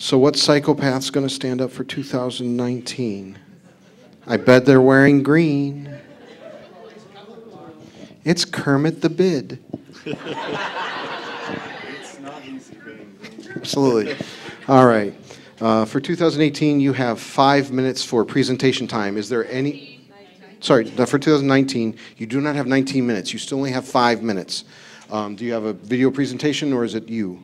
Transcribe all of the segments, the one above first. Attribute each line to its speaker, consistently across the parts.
Speaker 1: So what psychopath's going to stand up for 2019? I bet they're wearing green. It's Kermit the Bid. Absolutely. All right. Uh, for 2018, you have five minutes for presentation time. Is there any? Sorry, for 2019, you do not have 19 minutes. You still only have five minutes. Um, do you have a video presentation or is it you?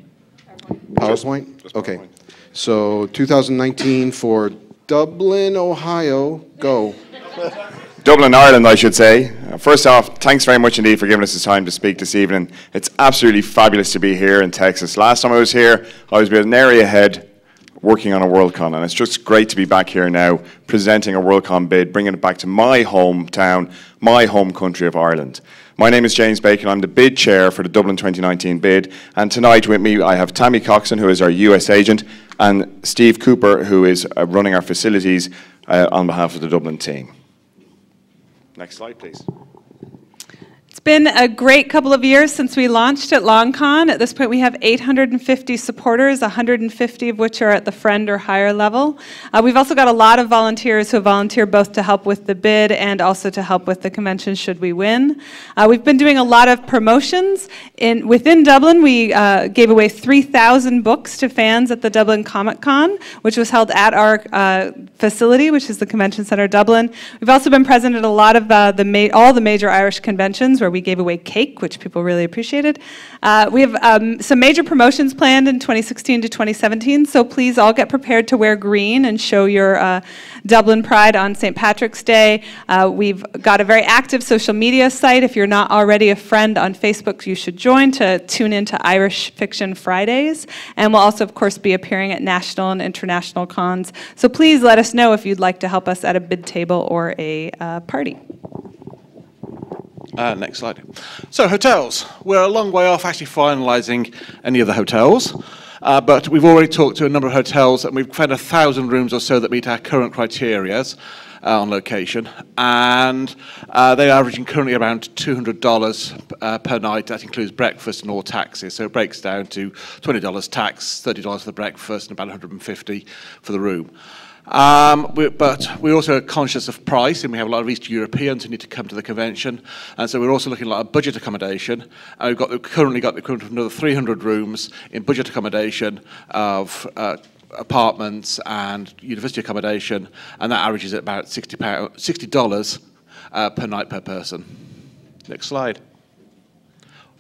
Speaker 1: PowerPoint?
Speaker 2: just
Speaker 1: Okay.
Speaker 2: PowerPoint.
Speaker 1: So 2019 for Dublin, Ohio, go.
Speaker 2: Dublin, Ireland, I should say. First off, thanks very much indeed for giving us the time to speak this evening. It's absolutely fabulous to be here in Texas. Last time I was here, I was with an area head working on a Worldcon, and it's just great to be back here now, presenting a Worldcon bid, bringing it back to my hometown, my home country of Ireland. My name is James Bacon. I'm the bid chair for the Dublin 2019 bid, and tonight with me I have Tammy Coxen, who is our US agent, and Steve Cooper, who is uh, running our facilities uh, on behalf of the Dublin team. Next slide, please.
Speaker 3: Been a great couple of years since we launched at Loncon. At this point, we have 850 supporters, 150 of which are at the friend or higher level. Uh, we've also got a lot of volunteers who volunteer both to help with the bid and also to help with the convention should we win. Uh, we've been doing a lot of promotions. In, within Dublin, we uh, gave away 3,000 books to fans at the Dublin Comic Con, which was held at our uh, facility, which is the Convention Center Dublin. We've also been present at a lot of uh, the all the major Irish conventions where we gave away cake, which people really appreciated. Uh, we have um, some major promotions planned in 2016 to 2017, so please all get prepared to wear green and show your uh, Dublin pride on St. Patrick's Day. Uh, we've got a very active social media site. If you're not already a friend on Facebook, you should join to tune into Irish Fiction Fridays. And we'll also, of course, be appearing at national and international cons. So please let us know if you'd like to help us at a bid table or a uh, party.
Speaker 4: Uh, next slide. So hotels. We're a long way off actually finalising any of the hotels, uh, but we've already talked to a number of hotels and we've found a thousand rooms or so that meet our current criteria uh, on location, and uh, they're averaging currently around $200 uh, per night. That includes breakfast and all taxes, so it breaks down to $20 tax, $30 for the breakfast, and about 150 for the room. Um, we, but we're also conscious of price, and we have a lot of East Europeans who need to come to the convention, and so we're also looking at a lot of budget accommodation. And we've got the, currently got the equivalent of another 300 rooms in budget accommodation of uh, apartments and university accommodation, and that averages at about 60 60 dollars uh, per night per person. Next slide.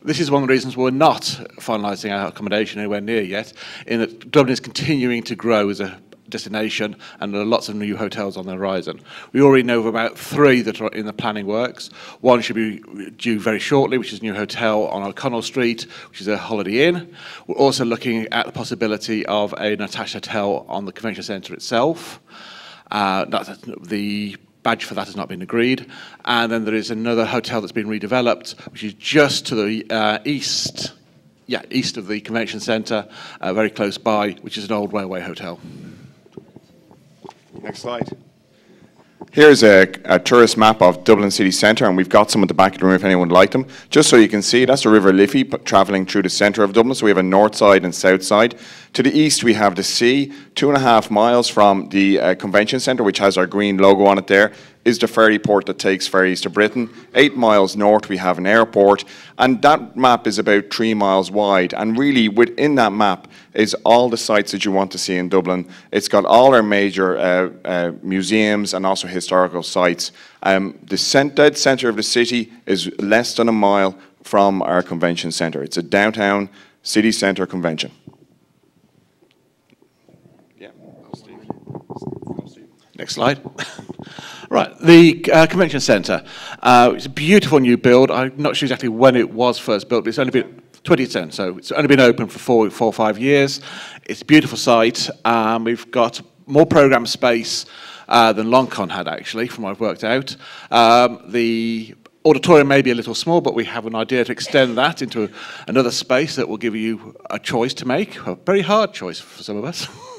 Speaker 4: This is one of the reasons we're not finalising our accommodation anywhere near yet, in that Dublin is continuing to grow as a destination and there are lots of new hotels on the horizon. We already know of about three that are in the planning works. One should be due very shortly, which is a new hotel on O'Connell Street, which is a Holiday Inn. We're also looking at the possibility of an attached hotel on the convention centre itself. Uh, the badge for that has not been agreed. And then there is another hotel that's been redeveloped, which is just to the uh, east, yeah, east of the convention centre, uh, very close by, which is an old railway hotel.
Speaker 2: Next slide. Here's a, a tourist map of Dublin city centre, and we've got some at the back of the room if anyone would like them. Just so you can see, that's the River Liffey travelling through the centre of Dublin. So we have a north side and south side. To the east, we have the sea. Two and a half miles from the uh, convention centre, which has our green logo on it there, is the ferry port that takes ferries to Britain. Eight miles north, we have an airport, and that map is about three miles wide. And really, within that map is all the sites that you want to see in Dublin. It's got all our major uh, uh, museums and also historical sites. Um, the cent- dead centre of the city is less than a mile from our convention centre. It's a downtown city centre convention. Yeah,
Speaker 4: Next slide. right, the uh, convention centre. Uh, it's a beautiful new build. I'm not sure exactly when it was first built, but it's only been 2010, so it's only been open for four, four or five years. It's a beautiful site. Um, we've got more program space uh, than Loncon had, actually, from what I've worked out. Um, the auditorium may be a little small, but we have an idea to extend that into another space that will give you a choice to make, a very hard choice for some of us.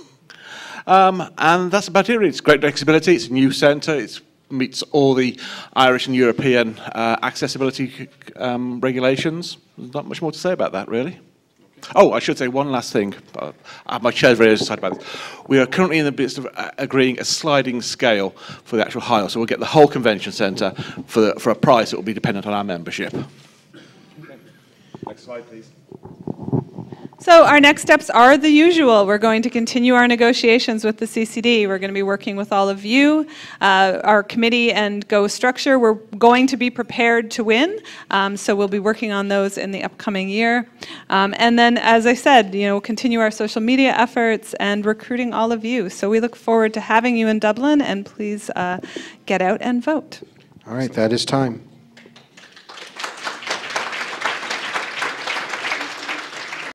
Speaker 4: Um, and that's about it. It's great flexibility. It's a new centre. It meets all the Irish and European uh, accessibility um, regulations. There's not much more to say about that, really. Oh, I should say one last thing. Uh, my chair's very excited about this. We are currently in the midst of uh, agreeing a sliding scale for the actual hire. So we'll get the whole convention centre for, for a price that will be dependent on our membership. Next slide, please.
Speaker 3: So our next steps are the usual. We're going to continue our negotiations with the CCD. We're going to be working with all of you, uh, our committee and Go structure. We're going to be prepared to win, um, so we'll be working on those in the upcoming year. Um, and then, as I said, you know, continue our social media efforts and recruiting all of you. So we look forward to having you in Dublin, and please uh, get out and vote.
Speaker 1: All right, that is time.